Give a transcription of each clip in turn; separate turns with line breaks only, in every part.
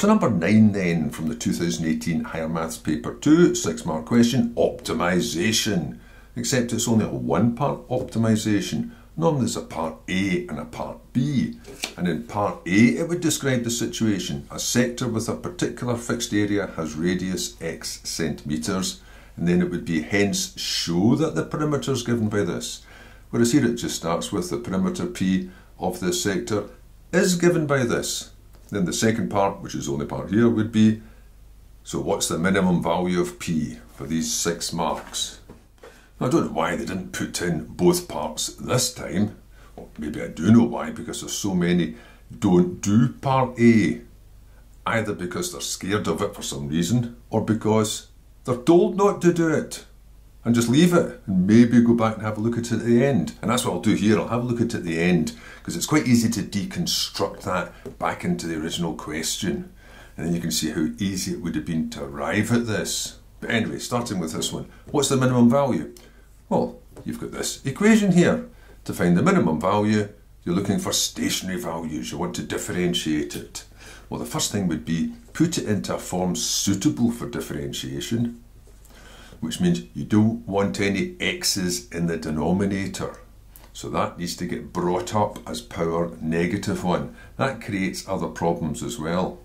To number 9 then from the 2018 Higher Maths Paper 2, 6 mark question, optimisation. Except it's only a one part optimisation. Normally there's a part A and a part B. And in part A it would describe the situation. A sector with a particular fixed area has radius x centimetres and then it would be hence show that the perimeter is given by this. Whereas here it just starts with the perimeter P of this sector is given by this. Then the second part, which is the only part here, would be so what's the minimum value of P for these six marks? I don't know why they didn't put in both parts this time. Well, maybe I do know why, because there's so many don't do part A. Either because they're scared of it for some reason, or because they're told not to do it and just leave it and maybe go back and have a look at it at the end. And that's what I'll do here. I'll have a look at it at the end because it's quite easy to deconstruct that back into the original question. And then you can see how easy it would have been to arrive at this. But anyway, starting with this one. What's the minimum value? Well, you've got this equation here. To find the minimum value, you're looking for stationary values. You want to differentiate it. Well, the first thing would be put it into a form suitable for differentiation which means you don't want any x's in the denominator. So that needs to get brought up as power negative 1. That creates other problems as well.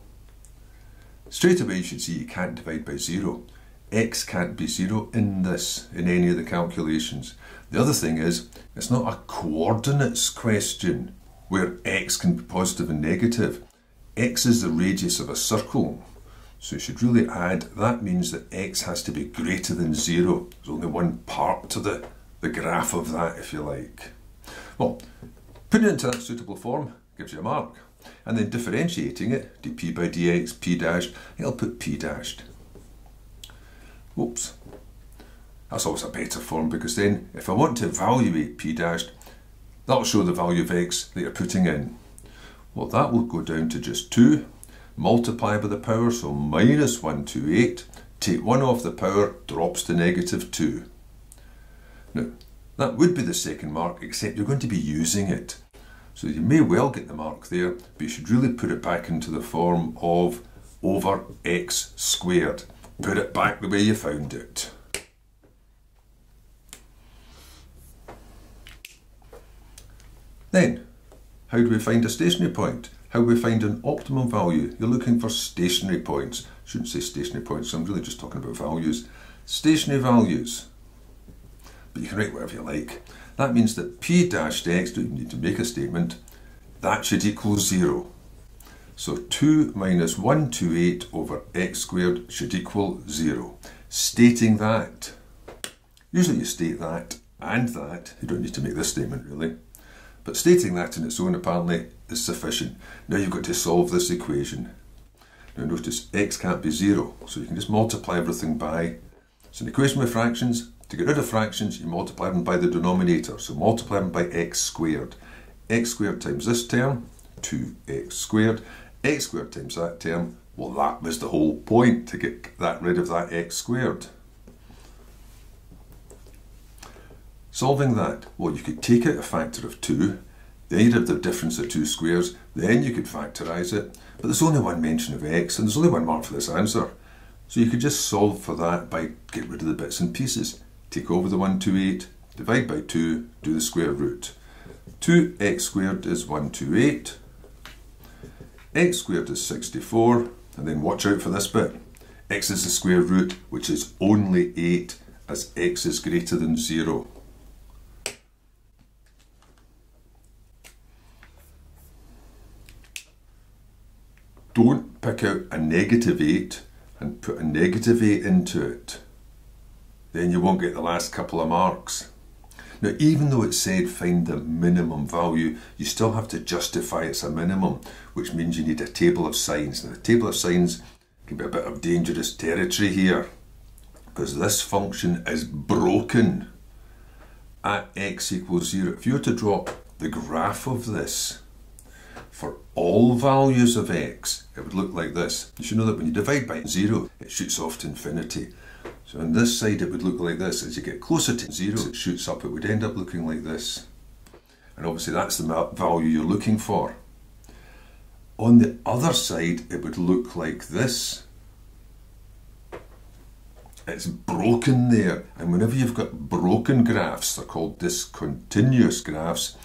Straight away you should see you can't divide by 0. x can't be 0 in this, in any of the calculations. The other thing is, it's not a coordinates question where x can be positive and negative. x is the radius of a circle. So you should really add, that means that x has to be greater than zero. There's only one part to the, the graph of that, if you like. Well, putting it into that suitable form gives you a mark. And then differentiating it, dp by dx, p dashed, I'll put p dashed. Oops. That's always a better form because then if I want to evaluate p dashed, that'll show the value of x that you're putting in. Well, that will go down to just 2 multiply by the power, so minus 128. Take 1 off the power, drops to negative 2. Now, that would be the second mark, except you're going to be using it. So you may well get the mark there, but you should really put it back into the form of over x squared. Put it back the way you found it. Then, how do we find a stationary point? How we find an optimum value. You're looking for stationary points. I shouldn't say stationary points, I'm really just talking about values. Stationary values. But you can write whatever you like. That means that p dash x, don't need to make a statement, that should equal 0. So 2 minus 128 over x squared should equal 0. Stating that, usually you state that and that, you don't need to make this statement really, but stating that in its own apparently is sufficient. Now you've got to solve this equation. Now notice x can't be zero, so you can just multiply everything by, it's an equation with fractions, to get rid of fractions you multiply them by the denominator, so multiply them by x squared. x squared times this term, 2x squared, x squared times that term, well that was the whole point, to get that rid of that x squared. Solving that, well you could take out a factor of 2, then you'd have the difference of two squares, then you could factorise it, but there's only one mention of x and there's only one mark for this answer. So you could just solve for that by get rid of the bits and pieces. Take over the 128, divide by 2, do the square root. 2x squared is 128, x squared is 64, and then watch out for this bit. x is the square root, which is only 8, as x is greater than 0. Don't pick out a negative 8 and put a negative 8 into it. Then you won't get the last couple of marks. Now, even though it said find the minimum value, you still have to justify it's a minimum, which means you need a table of signs. Now, the table of signs can be a bit of dangerous territory here, because this function is broken at x equals 0. If you were to draw the graph of this, for all values of x, it would look like this. You should know that when you divide by zero, it shoots off to infinity. So on this side, it would look like this. As you get closer to zero, it shoots up. It would end up looking like this. And obviously that's the value you're looking for. On the other side, it would look like this. It's broken there, and whenever you've got broken graphs, they're called discontinuous graphs,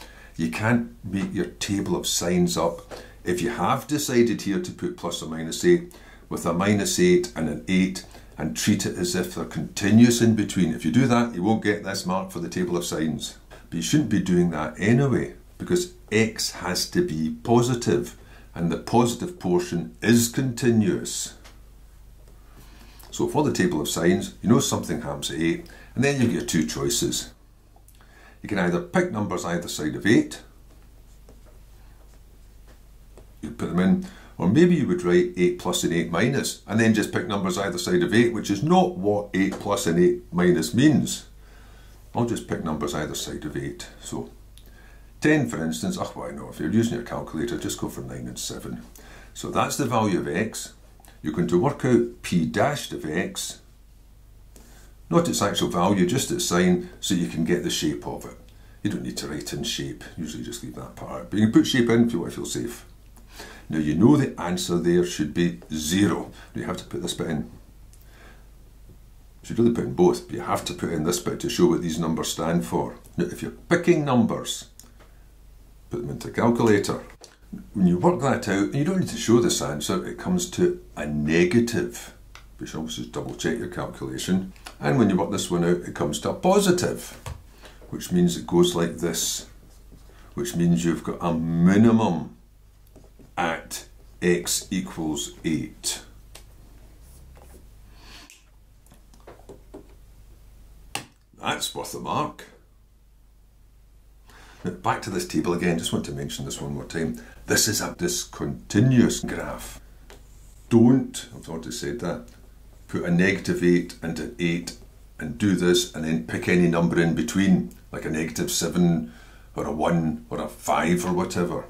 you can't make your table of signs up. If you have decided here to put plus or minus 8, with a minus 8 and an 8, and treat it as if they're continuous in between. If you do that, you won't get this mark for the table of signs. But you shouldn't be doing that anyway, because x has to be positive, and the positive portion is continuous. So for the table of signs, you know something happens at 8, and then you get two choices. You can either pick numbers either side of 8, you put them in, or maybe you would write 8 plus and 8 minus, and then just pick numbers either side of 8, which is not what 8 plus and 8 minus means. I'll just pick numbers either side of 8. So 10 for instance, ach why not, if you're using your calculator, just go for 9 and 7. So that's the value of x. You're going to work out p dashed of x, not its actual value, just its sign, so you can get the shape of it. You don't need to write in shape, usually just leave that part out. But you can put shape in if you want to feel safe. Now you know the answer there should be zero. You have to put this bit in. You should really put in both, but you have to put in this bit to show what these numbers stand for. Now if you're picking numbers, put them into a calculator. When you work that out, you don't need to show this answer, it comes to a negative. You should just double check your calculation. And when you work this one out, it comes to a positive, which means it goes like this, which means you've got a minimum at x equals 8. That's worth a mark. Now back to this table again, just want to mention this one more time. This is a discontinuous graph. Don't, I've already said that, put a negative 8 and an 8 and do this and then pick any number in between, like a negative 7 or a 1 or a 5 or whatever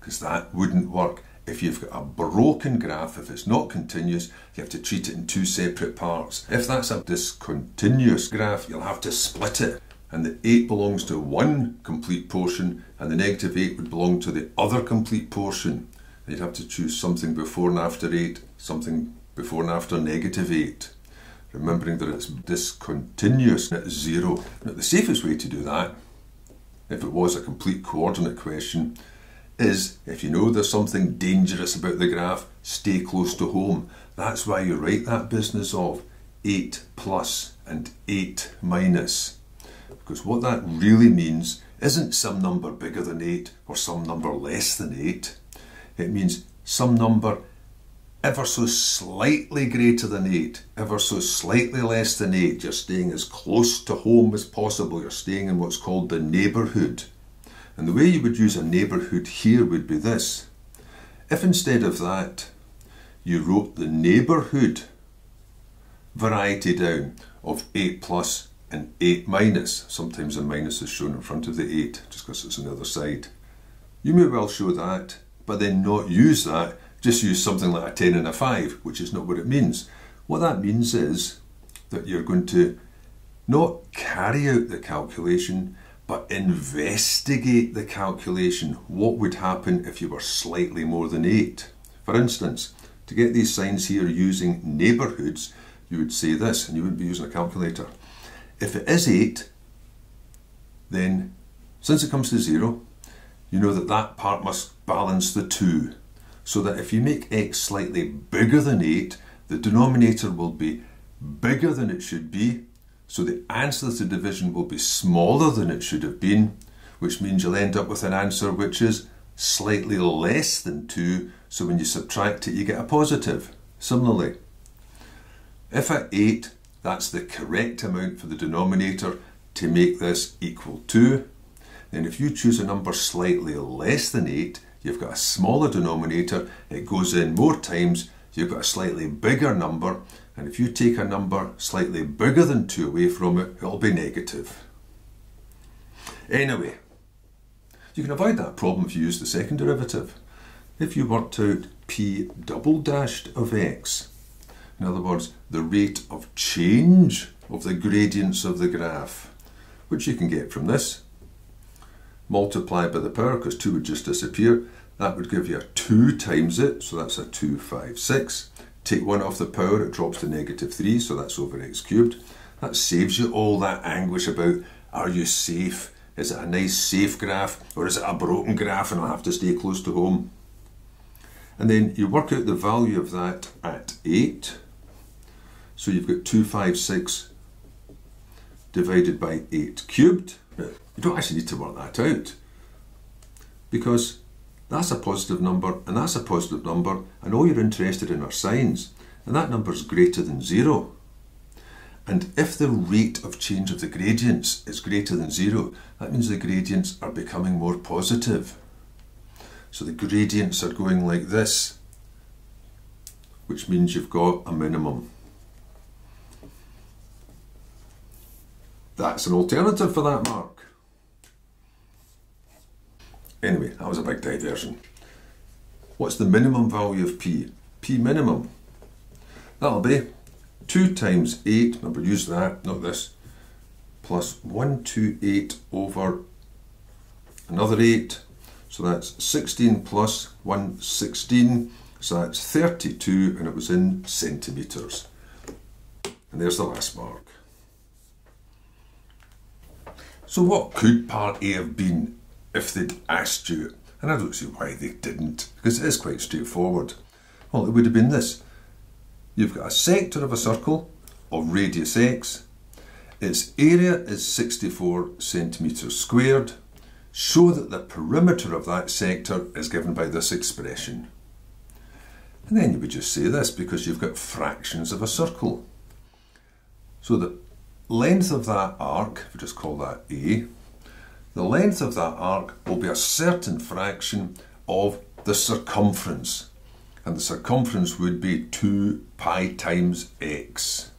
because that wouldn't work. If you've got a broken graph, if it's not continuous, you have to treat it in two separate parts. If that's a discontinuous graph, you'll have to split it. And the 8 belongs to one complete portion, and the negative 8 would belong to the other complete portion. You'd have to choose something before and after 8, something before and after negative 8. Remembering that it's discontinuous at 0. Now, the safest way to do that, if it was a complete coordinate question, is if you know there's something dangerous about the graph, stay close to home. That's why you write that business of 8 plus and 8 minus. Because what that really means isn't some number bigger than 8 or some number less than 8. It means some number ever so slightly greater than 8, ever so slightly less than 8. You're staying as close to home as possible. You're staying in what's called the neighbourhood. And the way you would use a neighbourhood here would be this. If instead of that you wrote the neighbourhood variety down of 8 plus and 8 minus, sometimes a minus is shown in front of the 8 just because it's on the other side. You may well show that, but then not use that, just use something like a 10 and a 5, which is not what it means. What that means is that you're going to not carry out the calculation, but investigate the calculation. What would happen if you were slightly more than 8? For instance, to get these signs here using neighbourhoods, you would say this, and you wouldn't be using a calculator. If it is 8, then since it comes to 0, you know that that part must balance the 2. So that if you make x slightly bigger than 8, the denominator will be bigger than it should be, so the answer to division will be smaller than it should have been, which means you'll end up with an answer which is slightly less than 2, so when you subtract it you get a positive. Similarly, if at 8, that's the correct amount for the denominator to make this equal 2, then if you choose a number slightly less than 8, you've got a smaller denominator, it goes in more times, you've got a slightly bigger number, and if you take a number slightly bigger than 2 away from it, it'll be negative. Anyway, you can avoid that problem if you use the second derivative. If you worked out p double dashed of x, in other words, the rate of change of the gradients of the graph, which you can get from this, multiply by the power, because 2 would just disappear, that would give you a 2 times it, so that's a 256. Take 1 off the power, it drops to negative 3, so that's over x cubed. That saves you all that anguish about, are you safe? Is it a nice safe graph, or is it a broken graph and I'll have to stay close to home? And then you work out the value of that at 8. So you've got 256 divided by 8 cubed. You don't actually need to work that out because that's a positive number and that's a positive number and all you're interested in are signs and that number is greater than 0. And if the rate of change of the gradients is greater than 0, that means the gradients are becoming more positive. So the gradients are going like this, which means you've got a minimum. That's an alternative for that mark. Anyway, that was a big diversion. What's the minimum value of p? p minimum. That'll be 2 times 8, remember use that, not this, plus 128 over another 8. So that's 16 plus 116, so that's 32 and it was in centimetres. And there's the last mark. So what could part A have been if they'd asked you? And I don't see why they didn't, because it is quite straightforward. Well, it would have been this. You've got a sector of a circle of radius x. Its area is 64 centimetres squared. Show that the perimeter of that sector is given by this expression. And then you would just say this because you've got fractions of a circle. So the length of that arc, if we just call that A, the length of that arc will be a certain fraction of the circumference. And the circumference would be 2 pi times x.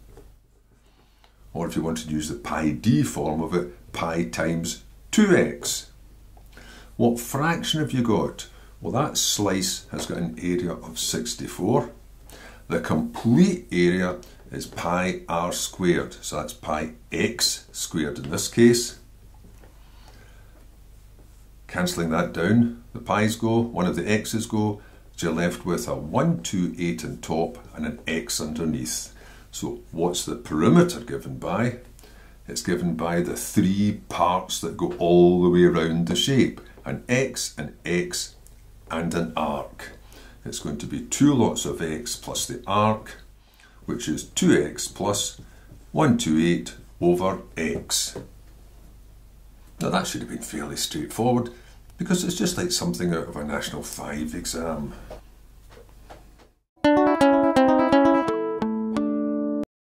Or if you wanted to use the pi d form of it, pi times 2x. What fraction have you got? Well, that slice has got an area of 64. The complete area is pi r squared. So that's pi x squared in this case. Cancelling that down, the pi's go, one of the x's go, so you're left with a 1, 2, 8 on top and an x underneath. So what's the perimeter given by? It's given by the three parts that go all the way around the shape. An x, an x and an arc. It's going to be two lots of x plus the arc which is 2x plus 128 over x. Now that should have been fairly straightforward because it's just like something out of a National 5 exam.